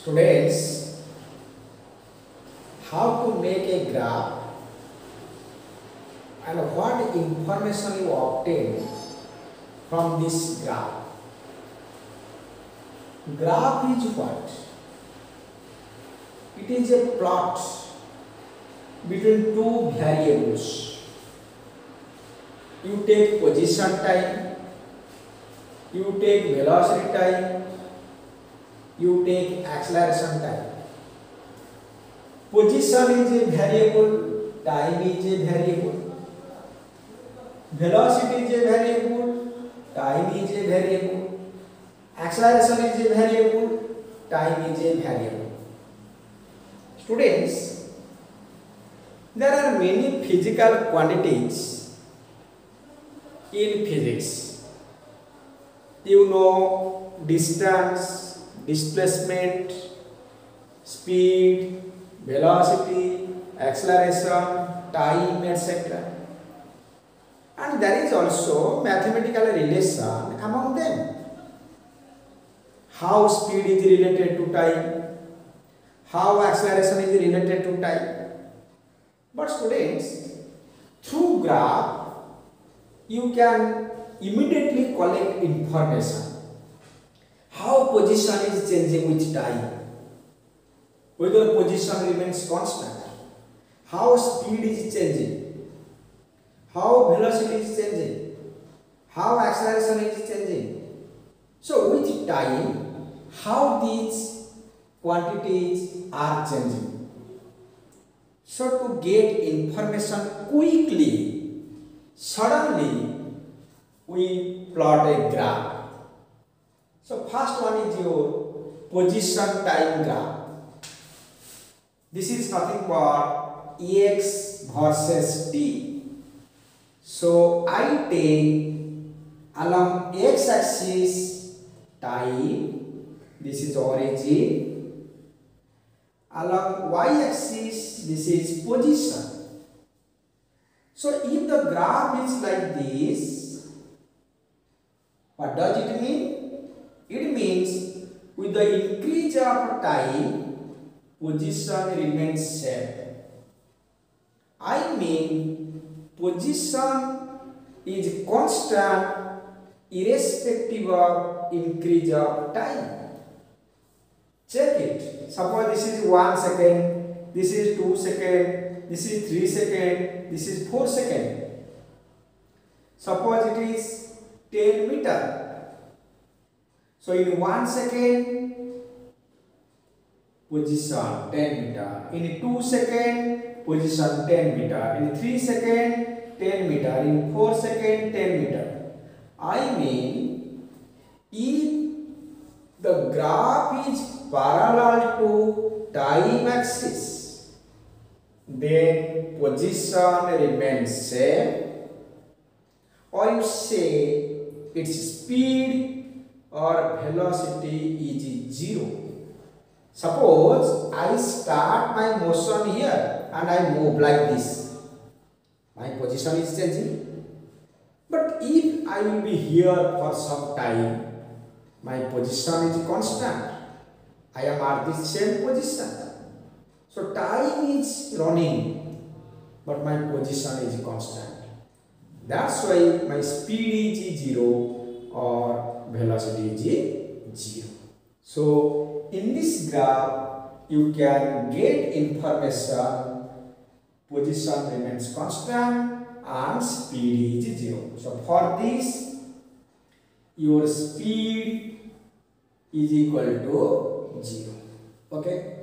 Students, how to make a graph and what information you obtain from this graph. Graph is what? It is a plot between two variables. You take position time, you take velocity time, you take acceleration time. Position is a variable, time is a variable, velocity is a variable, time is a variable, acceleration is a variable, time is a variable. Students, there are many physical quantities in physics. You know distance, displacement, speed, velocity, acceleration, time, etc. And there is also mathematical relation among them. How speed is related to time, how acceleration is related to time. But students, through graph, you can immediately collect information. How position is changing with time, whether position remains constant, how speed is changing, how velocity is changing, how acceleration is changing. So with time, how these quantities are changing. So to get information quickly, suddenly we plot a graph. So first one is your position time graph. This is nothing but x versus t. So I take along x axis time, this is origin, along y axis this is position. So if the graph is like this, what does it mean? It means with increase of time, position remains same. I mean position is constant irrespective of increase of time. Check it. Suppose this is 1 second, this is 2 second, this is 3 second, this is 4 second. Suppose it is 10 meter. So in 1 second, position 10 meter. In 2 second, position 10 meter. In 3 second, 10 meter. In 4 second, 10 meter. I mean, if the graph is parallel to time axis, then position remains same or you say its speed or velocity is zero. Suppose I start my motion here and I move like this. My position is changing. But if I will be here for some time, my position is constant. I am at the same position. So time is running, but my position is constant. That's why my speed is zero or velocity is zero. So in this graph, you can get information position remains constant and speed is zero. So for this, your speed is equal to zero. Okay.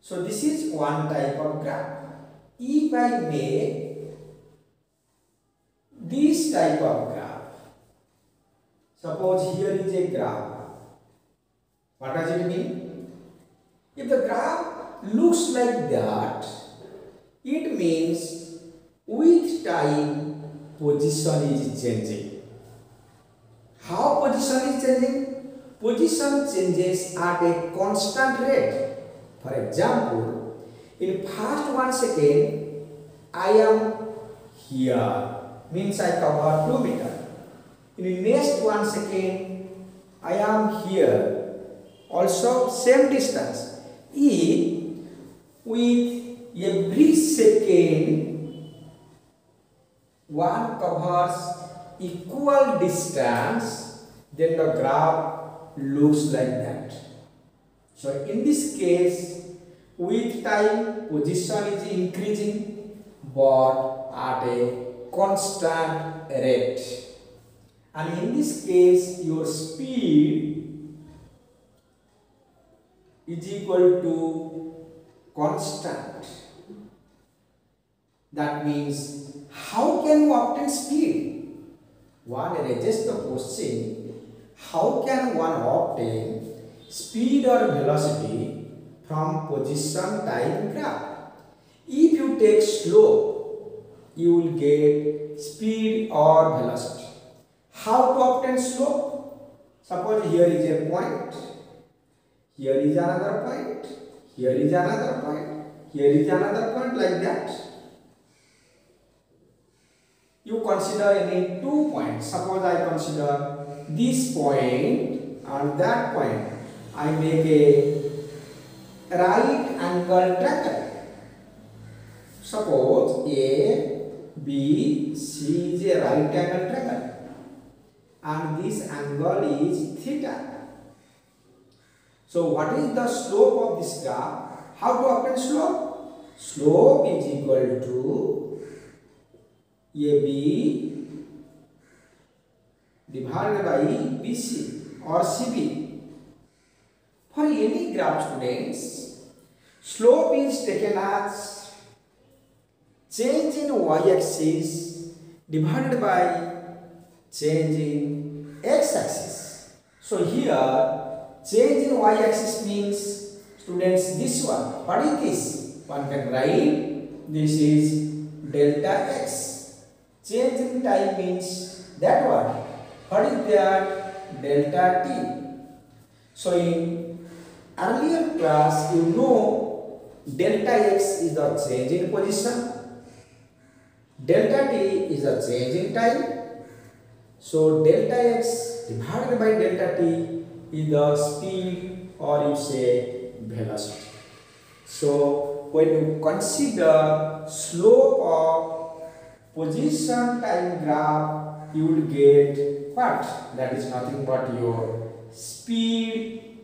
So this is one type of graph. If I make this type of graph, suppose here is a graph. What does it mean? If the graph looks like that, it means with time position is changing. How position is changing? Position changes at a constant rate. For example, in first one second, I am here, means I cover 2 meter. In the next one second, I am here, also same distance. If with every second one covers equal distance, then the graph looks like that. So in this case, with time position is increasing but at a constant rate. And in this case, your speed is equal to constant. That means, how can you obtain speed? One raises the question, how can one obtain speed or velocity from position time graph? If you take slope, you will get speed or velocity. How to obtain slope? Suppose here is a point, here is another point, here is another point, here is another point like that. You consider any two points. Suppose I consider this point and that point. I make a right angle triangle. Suppose A, B, C is a right angle triangle and this angle is theta. So what is the slope of this graph? How to obtain slope? Slope is equal to AB divided by BC or CB. For any graph students, slope is taken as change in y-axis divided by change in x-axis. So here change in y-axis means students this one. What is this? One can write this is delta x. Change in time means that one. What is that? Delta t. So in earlier class you know delta x is the change in position. Delta t is the change in time so delta x divided by delta t is the speed or you say velocity. So when you consider slope of position time graph, you will get what? That is nothing but your speed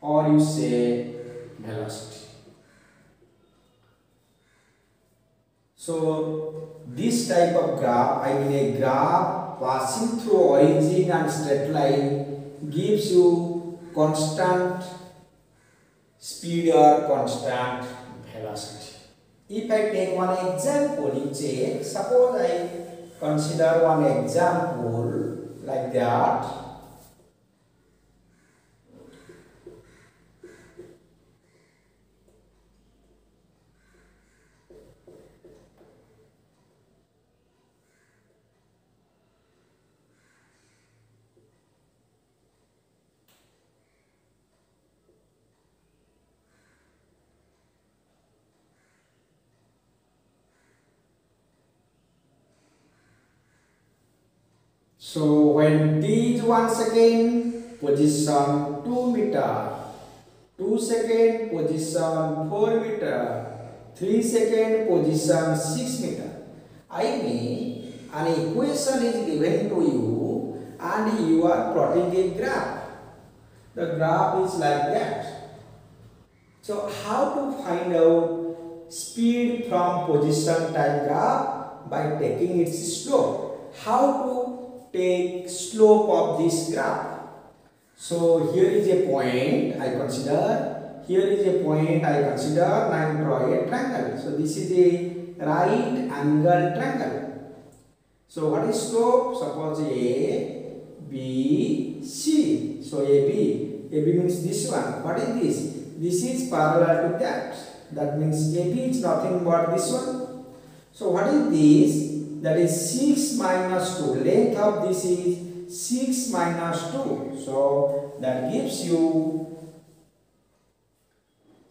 or you say velocity. So this type of graph, I mean a graph passing through origin and straight line gives you constant speed or constant velocity. If I take one example, check, suppose I consider one example like that. So when t is 1 second, position 2 meter, 2 second, position 4 meter, 3 second, position 6 meter. I mean, an equation is given to you and you are plotting a graph. The graph is like that. So how to find out speed from position time graph by taking its slope? How to take slope of this graph. So here is a point I consider, here is a point I consider and I draw a triangle. So this is a right angle triangle. So what is slope? Suppose A, B, C. So AB, AB means this one. What is this? This is parallel to that. That means AB is nothing but this one. So what is this? That is 6 minus 2 length of this is 6 minus 2 so that gives you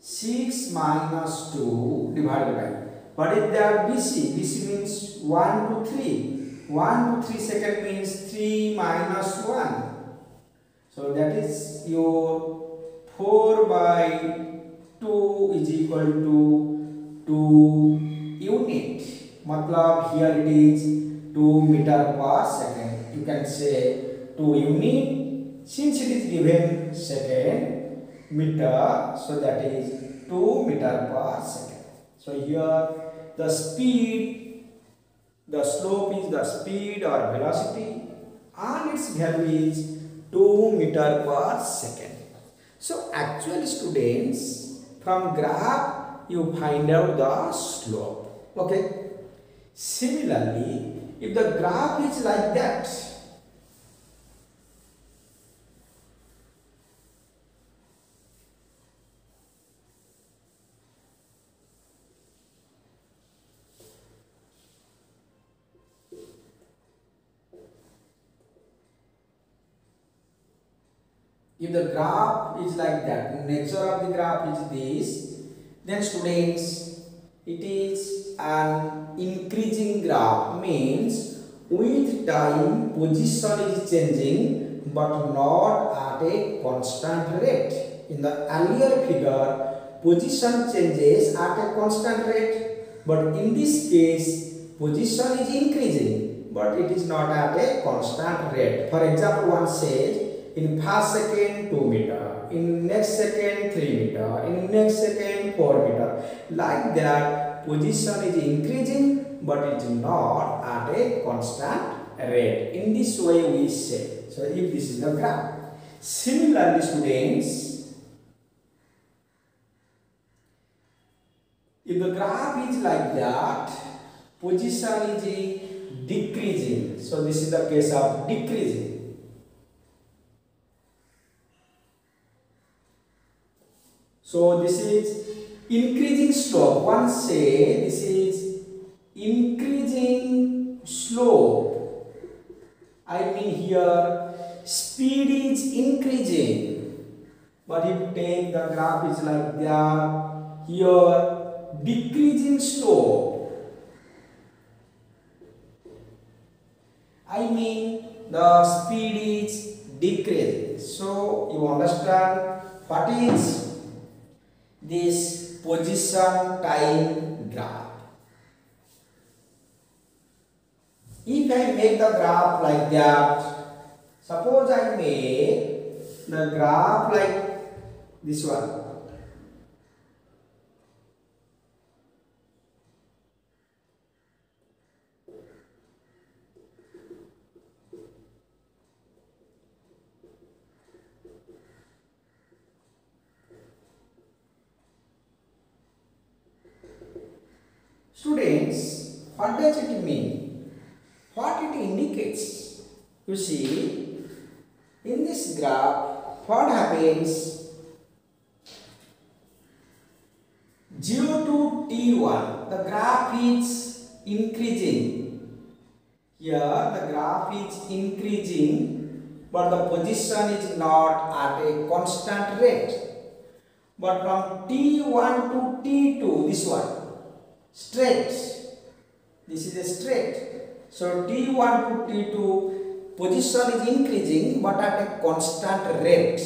6 minus 2 divided by. But if what is that BC BC means 1 to 3 1 to 3 second means 3 minus 1 so that is your 4 by 2 is equal to 2 unit. मतलब here it is two metre per second you can say two unit since it is given second metre so that is two metre per second so here the speed the slope is the speed और velocity and its value is two metre per second so actual students from graph you find out the slope okay. Similarly, if the graph is like that, if the graph is like that nature of the graph is this then students it is an increasing graph means with time position is changing but not at a constant rate. In the earlier figure position changes at a constant rate. But in this case position is increasing but it is not at a constant rate. For example one says in first second 2 meter in next second 3 meter in next second 4 meter. Like that position is increasing but it is not at a constant rate. In this way we say. So if this is the graph. Similarly students if the graph is like that position is decreasing. So this is the case of decreasing So this is increasing slope. One say this is increasing slope. I mean here speed is increasing. But if take the graph is like that, here decreasing slope. I mean the speed is decreasing. So you understand what is this position time graph. If I make the graph like that, suppose I make the graph like this one. Students, what does it mean? What it indicates? You see, in this graph, what happens? 0 to t1, the graph is increasing. Here, the graph is increasing, but the position is not at a constant rate. But from t1 to t2, this one, straight. This is a straight. So T1 to T2 position is increasing but at a constant rate.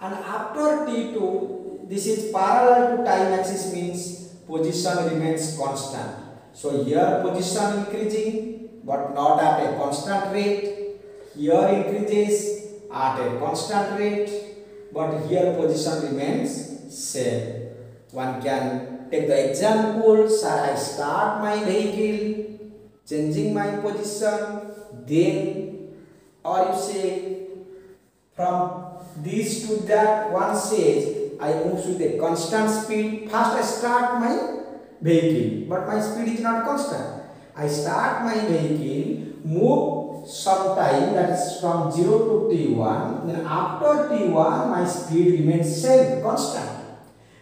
And after T2, this is parallel to time axis means position remains constant. So here position increasing but not at a constant rate. Here increases at a constant rate but here position remains same. One can take the example, sir, I start my vehicle, changing my position, then, or you say, from this to that, one says, I move with a constant speed. First I start my vehicle, but my speed is not constant. I start my vehicle, move sometime that is from 0 to t1, then after t1 my speed remains same, constant.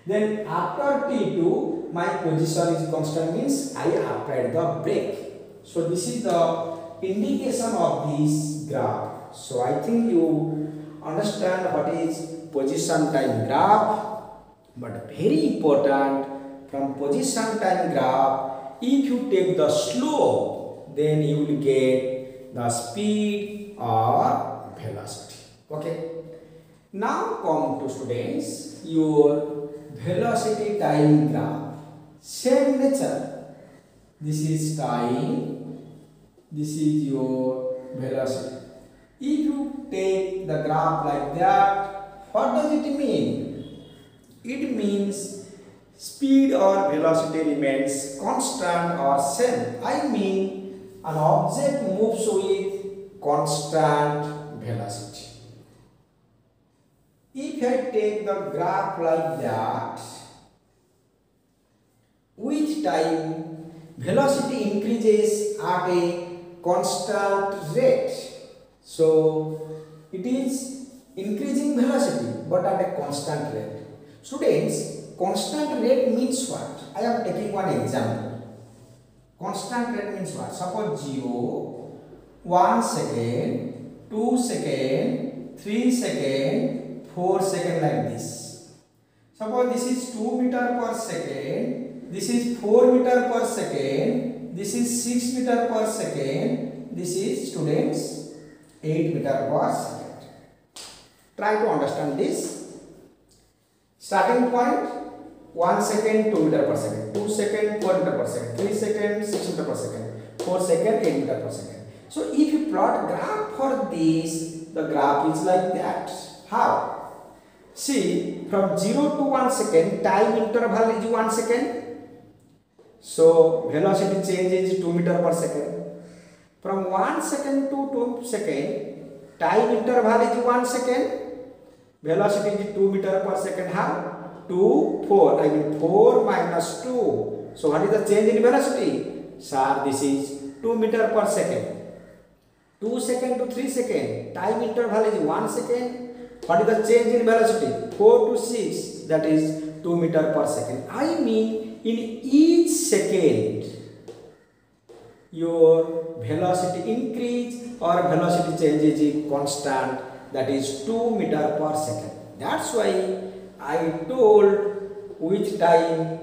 Then after T2, my position is constant means I applied the brake. So this is the indication of this graph. So I think you understand what is position time graph. But very important from position time graph, if you take the slope, then you will get the speed or velocity. Okay. Now come to students your velocity time graph. Same nature. This is time. This is your velocity. If you take the graph like that, what does it mean? It means speed or velocity remains constant or same. I mean an object moves with constant velocity. I take the graph like that, with time velocity increases at a constant rate. So it is increasing velocity but at a constant rate. Students, constant rate means what? I am taking one example. Constant rate means what? Suppose 0, 1 second, 2 second, 3 second, 4 second like this. Suppose this is 2 meter per second, this is 4 meter per second, this is 6 meter per second, this is students 8 meter per second. Try to understand this. Starting point 1 second 2 meter per second, 2 second 4 meter per second, 3 second 6 meter per second, 4 second 8 meter per second. So if you plot graph for this, the graph is like that. How? See, from 0 to 1 second, time interval is 1 second. So, velocity change is 2 meter per second. From 1 second to 2 second, time interval is 1 second. Velocity is 2 meter per second. How? 2, 4. I mean 4 minus 2. So, what is the change in velocity? Sir, this is 2 meter per second. 2 second to 3 second, time interval is 1 second. What is the change in velocity? 4 to 6, that is 2 meter per second. I mean, in each second, your velocity increase or velocity change is constant, that is 2 meter per second. That's why I told which time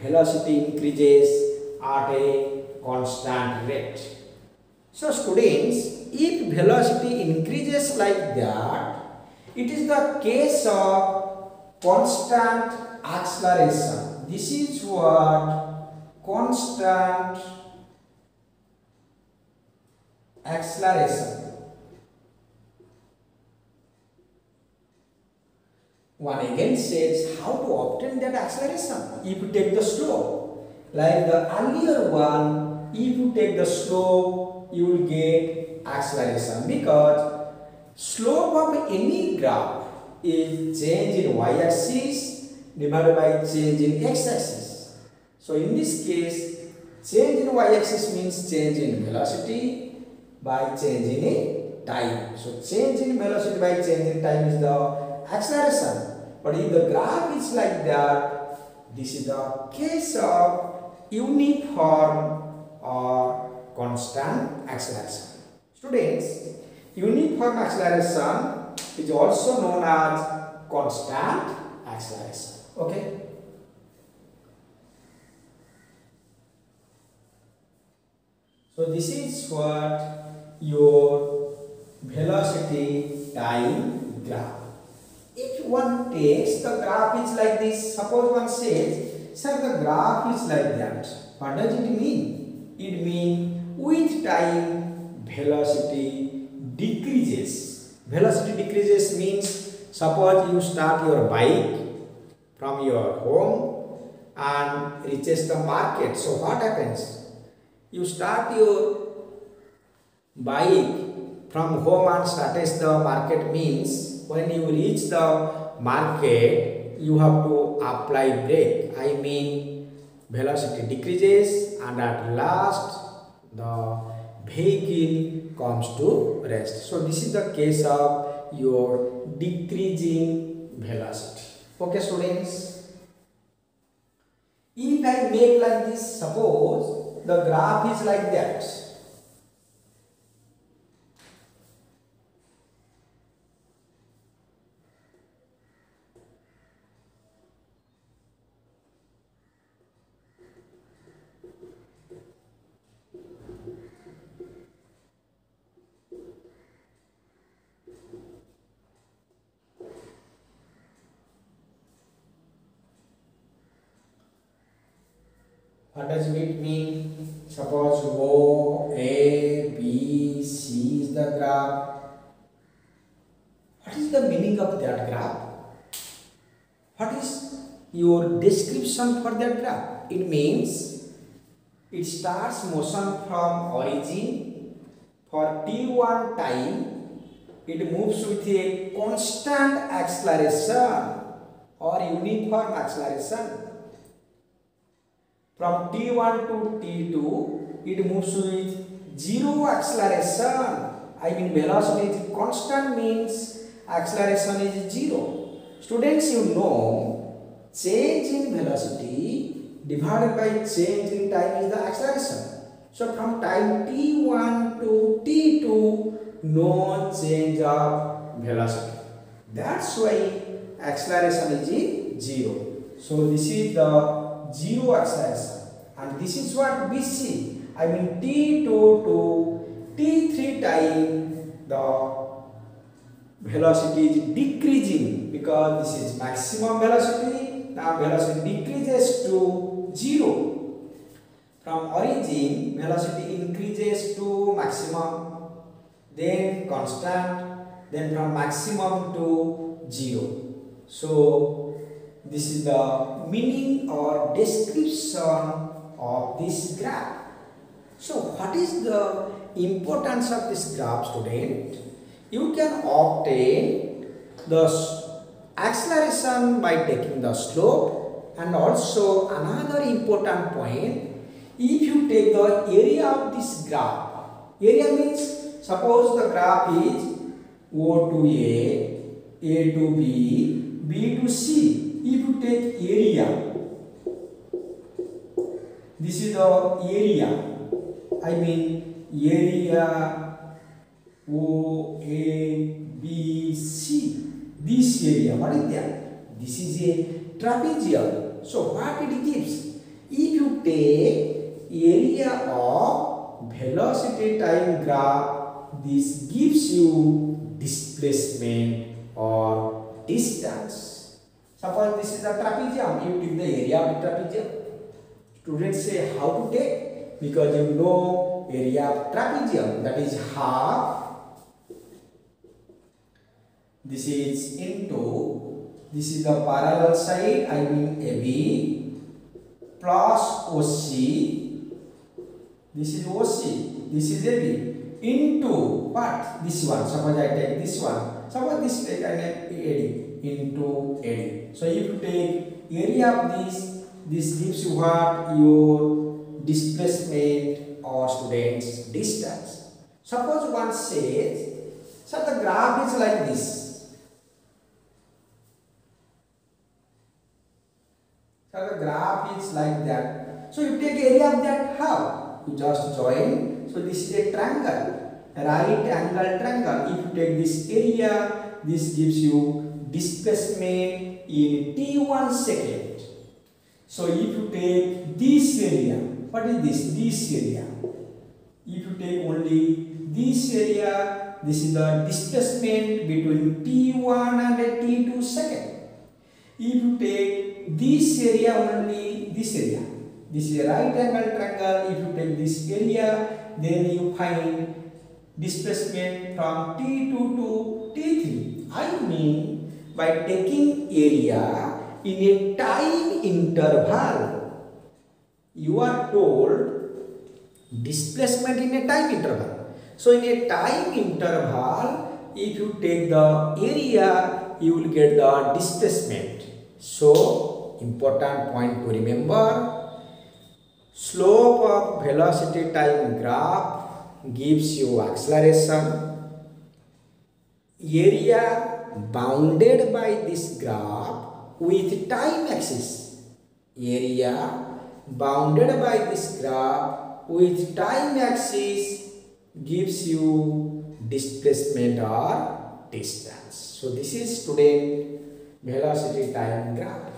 velocity increases at a constant rate. So students, if velocity increases like that, it is the case of constant acceleration. This is what constant acceleration. One again says how to obtain that acceleration. If you take the slope, like the earlier one, if you take the slope, you will get acceleration because slope of any graph is change in y-axis divided by change in x-axis. So in this case, change in y-axis means change in velocity by change in time. So change in velocity by change in time is the acceleration. But if the graph is like that, this is the case of uniform or constant acceleration. Students, uniform acceleration is also known as constant acceleration. Okay. So this is what your velocity time graph. If one takes the graph is like this, suppose one says, sir the graph is like that. What does it mean? It means with time velocity decreases. Velocity decreases means suppose you start your bike from your home and reaches the market. So what happens? You start your bike from home and starts the market means when you reach the market you have to apply brake. I mean velocity decreases and at last the vehicle comes to rest. So this is the case of your decreasing velocity. Okay students. If I make like this, suppose the graph is like that. Description for that graph? It means it starts motion from origin for t1 time. It moves with a constant acceleration or uniform acceleration from T1 to T2, it moves with zero acceleration. I mean velocity is constant means acceleration is zero. Students, you know change in velocity divided by change in time is the acceleration. So from time T1 to T2, no change of velocity. That's why acceleration is zero. So this is the zero acceleration and this is what we see I mean t2 to t3 time the velocity is decreasing because this is maximum velocity now velocity decreases to zero from origin velocity increases to maximum then constant then from maximum to zero so this is the meaning or description of this graph. So what is the importance of this graph student? You can obtain the acceleration by taking the slope and also another important point if you take the area of this graph area means suppose the graph is O to A, A to B, B to C. If you take area this is the area i mean area o a b c this area what is that this is a trapezium so what it gives if you take area of velocity time graph this gives you displacement or distance Suppose this is a trapezium, you take the area of the trapezium. Students say how to take? Because you know area of trapezium that is half. This is into, this is the parallel side, I mean AB plus OC. This is OC, this is AB into what? This one. Suppose I take this one. Suppose this take I take AD into AD. So if you take area of this, this gives you what your displacement or students distance. Suppose one says, so the graph is like this. So the graph is like that. So you take area of that how? You just join. So this is a triangle, right angle triangle. If you take this area, this gives you displacement in t1 second. So if you take this area, what is this? This area. If you take only this area, this is the displacement between t1 and t2 second. If you take this area only, this area, this is a right angle triangle. If you take this area, then you find displacement from t2 to t3. I mean by taking area in a time interval. You are told displacement in a time interval. So in a time interval, if you take the area, you will get the displacement. So important point to remember, slope of velocity time graph gives you acceleration, area bounded by this graph with time axis. Area bounded by this graph with time axis gives you displacement or distance. So this is student velocity time graph.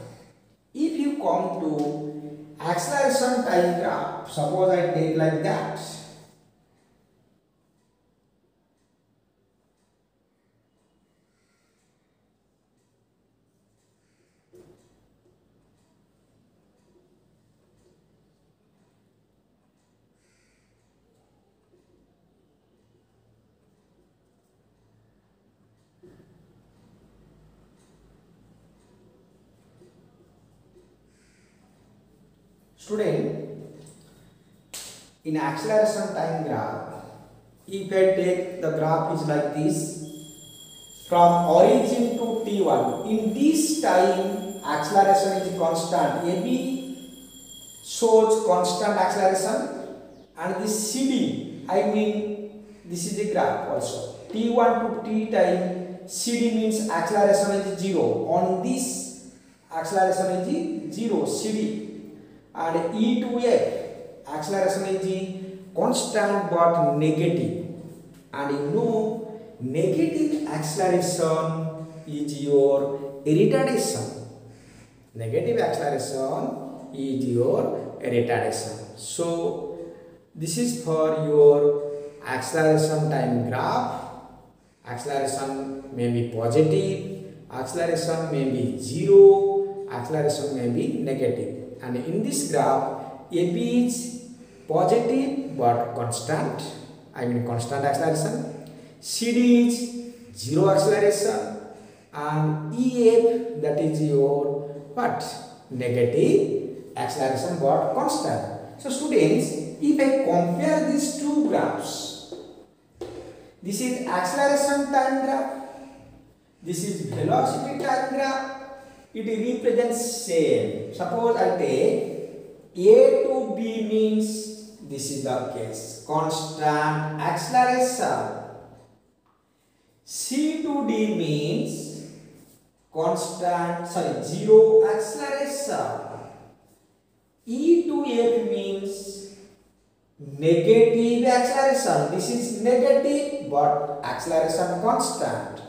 If you come to acceleration time graph, suppose I take like that. Student, in acceleration time graph, if I take the graph is like this, from origin to t1, in this time acceleration is constant. AB shows constant acceleration and this CD, I mean this is the graph also. T1 to t time CD means acceleration is 0. On this acceleration is 0 CD and E to F acceleration is constant but negative and you know negative acceleration is your retardation negative acceleration is your retardation so this is for your acceleration time graph acceleration may be positive acceleration may be zero acceleration may be negative and in this graph AB is positive but constant I mean constant acceleration. CD is zero acceleration. And EF that is your what? Negative acceleration but constant. So students if I compare these two graphs this is acceleration time graph this is velocity time graph it represents same. Suppose I take A to B means this is the case constant acceleration. C to D means constant sorry zero acceleration. E to F means negative acceleration. This is negative but acceleration constant.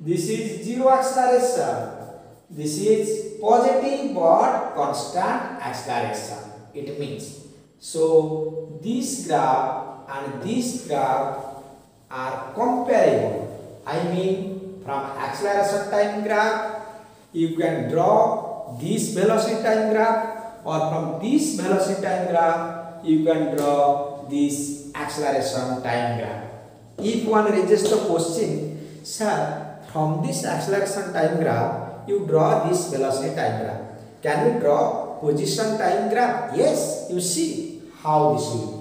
This is zero acceleration this is positive but constant acceleration. It means so this graph and this graph are comparable. I mean from acceleration time graph you can draw this velocity time graph or from this velocity time graph you can draw this acceleration time graph. If one raises the question, sir, from this acceleration time graph you draw this velocity time graph. Can you draw position time graph? Yes, you see how this will be.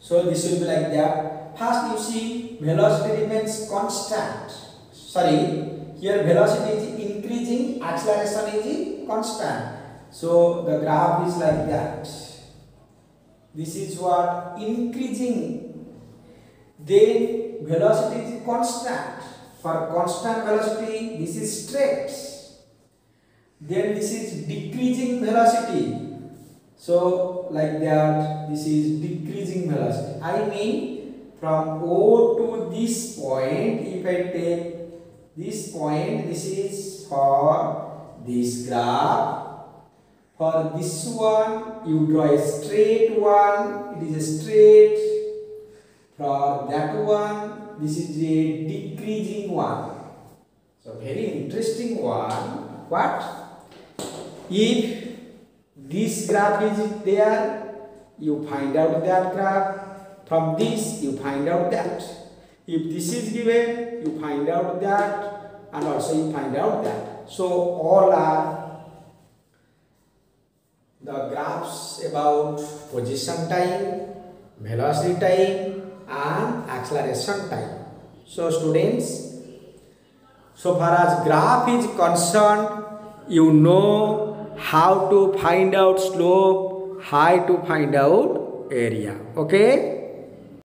So this will be like that. First you see velocity remains constant. Sorry, here velocity is increasing, acceleration is constant. So the graph is like that. This is what increasing then velocity is constant. For constant velocity, this is straight. Then this is decreasing velocity. So like that, this is decreasing velocity. I mean from O to this point, if I take this point, this is for this graph. For this one, you draw a straight one. It is a straight for that one, this is a decreasing one. So very interesting one. What? If this graph is there, you find out that graph. From this, you find out that. If this is given, you find out that, and also you find out that. So all are the graphs about position time, velocity time, and acceleration time. So students, so far as graph is concerned, you know how to find out slope, how to find out area. Okay.